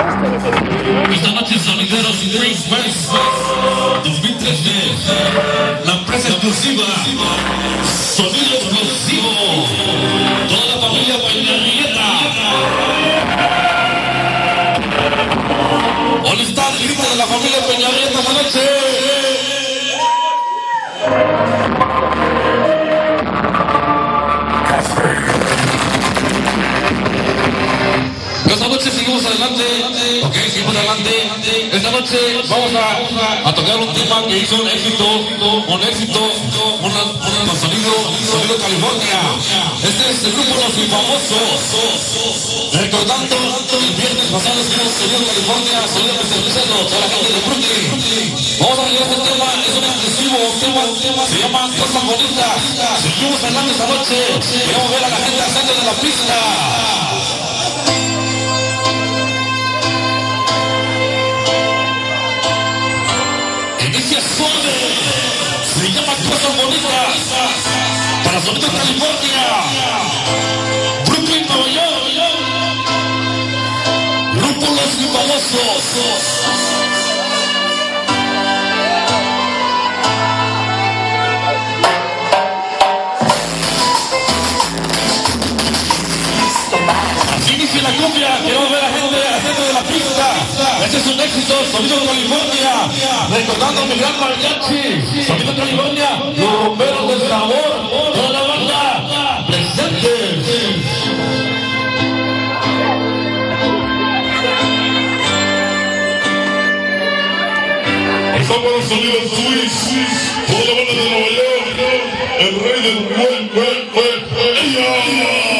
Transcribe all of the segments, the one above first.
Esta noche Sonideros Spring Fest 2013 La empresa exclusiva Sonido Esta noche vamos a, a tocar un tema que hizo un éxito, un éxito, un sonido, sonido California. Este es el grupo Los Infamosos. Recordando el viernes pasado estuvimos sonido California, sonido especializado para la gente de Brooklyn. Vamos a regalar este tema, es un exclusivo, tema, se llama Cosas Bonitas. Seguimos adelante esta noche, queremos ver a la gente haciendo de la pista. Suave, se llama Cosas Bonitas, para Sonido California, Brooklyn, Nueva York, Grupo Los Infamosos. Este es un éxito, Sonido California, recordando mi gran mariachi. Sonido California, los bomberos del sabor, toda la banda presente. Estamos los sonidos Swiss, toda la banda de Nueva York, el rey del buen, buen, buen,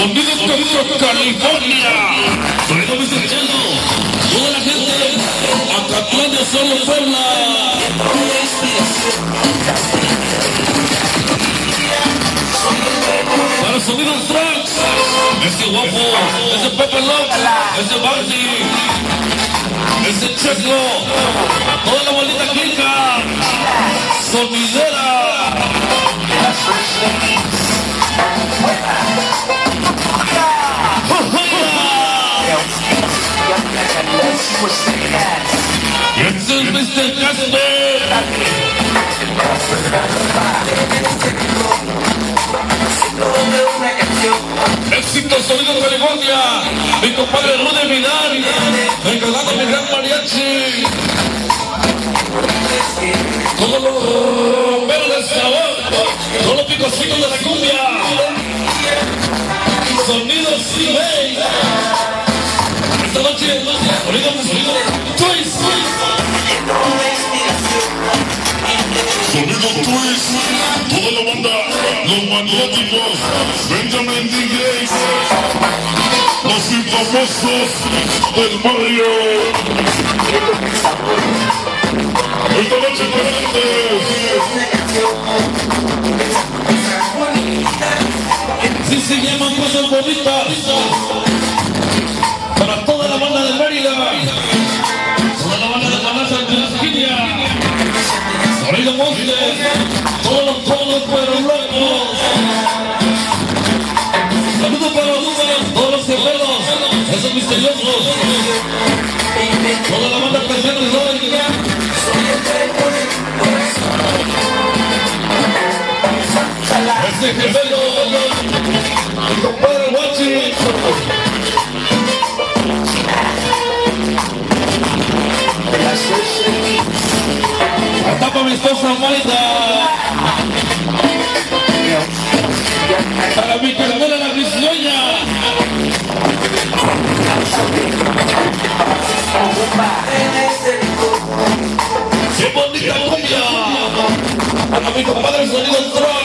Sonido Sonido California, Sonido Vicentino, toda la gente, Acatlán de Solo Puebla. Para Sonido Tracks, ese guapo, ese Pepe Love, ese Barty, ese Checo, toda la bolita clica, sonidera. Éxito Sonido California, mi compadre Rudy Vidal, recordando mi gran mariachi. Todos los romperos del sabor, todos los picocitos de la cumbia. Sonido C-Bay. Benjamin DJs, los infamosos del barrio. Esta noche Sí se llaman cosas bonitas. Para toda la banda de Mérida. singing. No you para mi esposa Juanita. Para mi carmela la risueña. ¡Qué bonita cumbia! Para mi compadre sonido.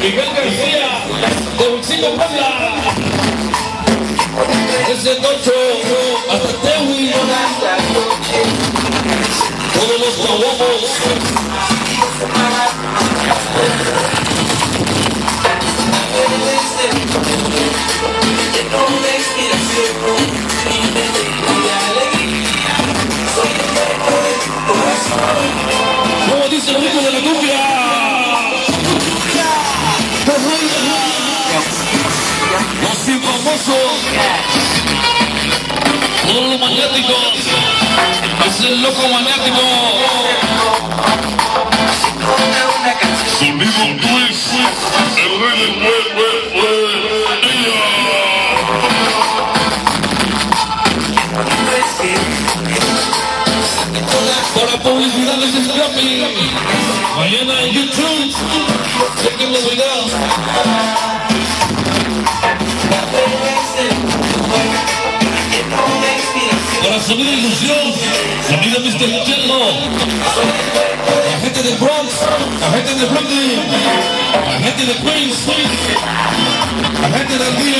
Miguel García, de Huixico Puebla. Desde Tocho hasta Tehui. Todos los caguamos. Es el loco magnético. Sonido Twist, el rey del web. Para publicidades de Scrappy. Mañana en YouTube. Chequen los videos. Sonido ilusión. Sonido Mr. Luciano. La gente de Bronx. La gente de Brooklyn. La gente de Queens. La gente del B&B.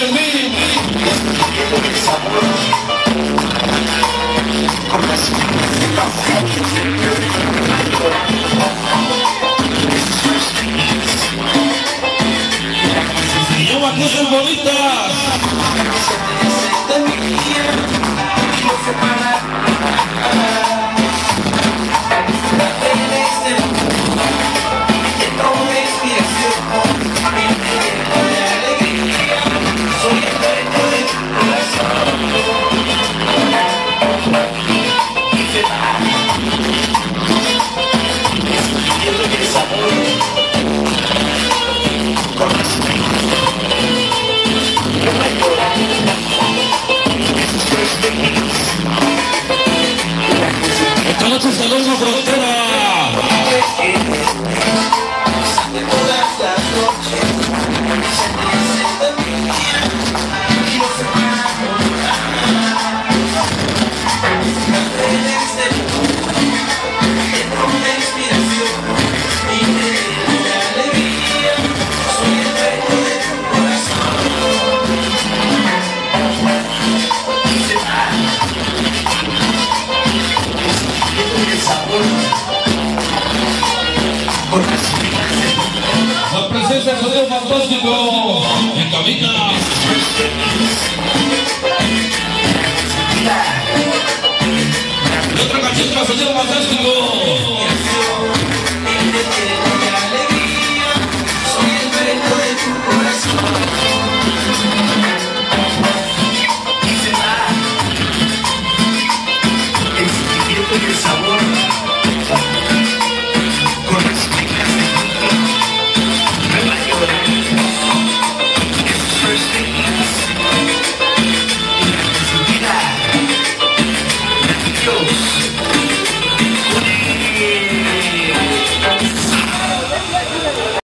Esta noche se